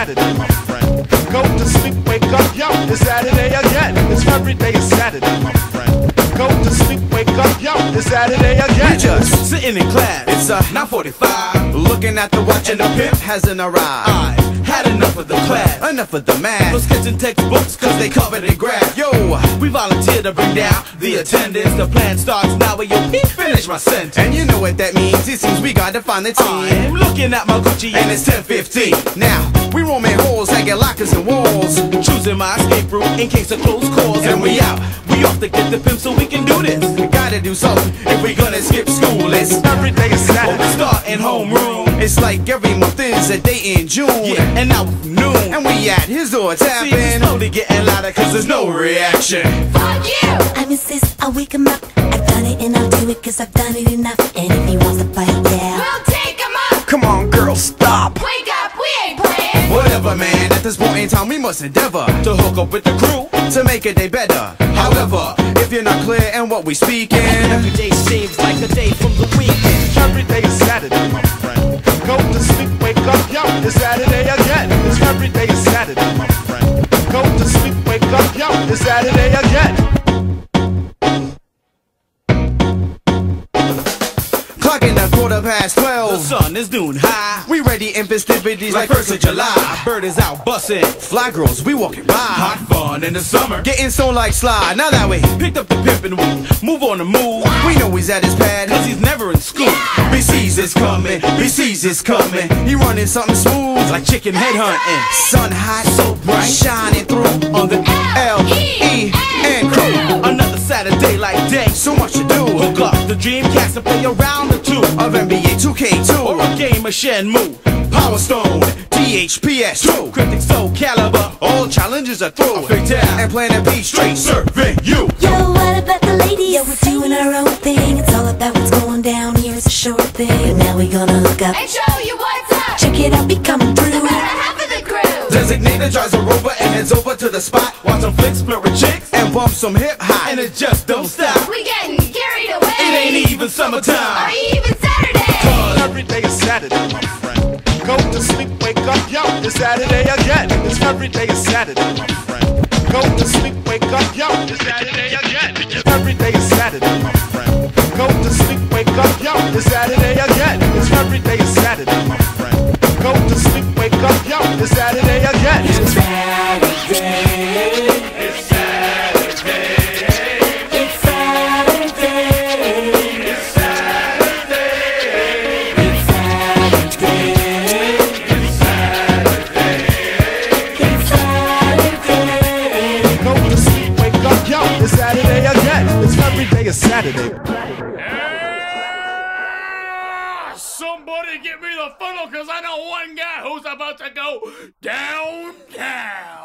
Saturday, my friend. Go to sleep, wake up, yo, it's Saturday again. It's every day is Saturday, my friend. Go to sleep, wake up, yo, it's Saturday again. We just sitting in class, it's a 9.45. Looking at the watch and the pimp hasn't arrived. I enough of the math. No sketching textbooks, cause they covered in graph. Yo, we volunteer to bring down the attendance. The plan starts now, but yo, finish my sentence. And you know what that means. It seems we gotta find the team. I'm looking at my Gucci and it's 10:15. Now we roaming halls, hanging lockers and walls, choosing my escape route in case of close calls. And we out. We off to get the pimp so we can do this. We gotta do something if we gonna skip school. It's Every day is Oh, Saturday. Start in homeroom. It's like every month is a day in June. Yeah, and now noon. And we at his door See, it's tapping. slowly getting louder cause there's no reaction. Fuck you! I insist, I'll wake him up. I've done it and I'll do it cause I've done it enough. And if he wants to fight, yeah. We'll take him up! Come on, girl, stop. Wake up, we ain't playing! Whatever, man. At this point in time, we must endeavor to hook up with the crew to make a day better. However, if you're not clear in what we speaking, Every day seems like a day from the weekend. Every day is Saturday, Saturday, a quarter past The sun is noon high. We ready in festivities Like like first of July, bird is out bussin'. Fly girls, we walking by. Hot fun in the summer. Getting so like slide. Now that way, Picked up the pimpin' we move on the move. we know he's at his pad. Cause he's never in school. BC's is coming, BC's is coming. He running something smooth Like chicken headhunting. sun hot, so bright, shining through On the L E Hook up the Dreamcast and play around the two. Of NBA 2K2, or a game of Shenmue. Power Stone, THPS2. Cryptic Soul Calibur. All challenges are through. Fatal. And Planet B straight Serving you. Yo, what about the ladies? Yo, we're doing our own thing. It's all about what's going down here. It's a short thing. But now we gonna hook up. And show you what's up! Check it out, be coming through. Designated drives a rover and heads over to the spot. Watch some flicks, flirt with chicks. And bump some hip hop. And it just don't stop. We getting carried away! It ain't even Or summertime. even Saturday! Every day is Saturday, my friend. Go to sleep, wake up, yo, it's Saturday again. It's every day is Saturday, my friend. Go to sleep, wake up, yo, it's Saturday again. Every day is Saturday, my friend. Go to sleep, wake up, yo, it's Saturday again. It's every day is Saturday, my friend. Go to sleep, wake up, yo, it's Saturday it's Saturday again. It's every day is Saturday. Somebody get me the funnel because I know one guy who's about to go downtown.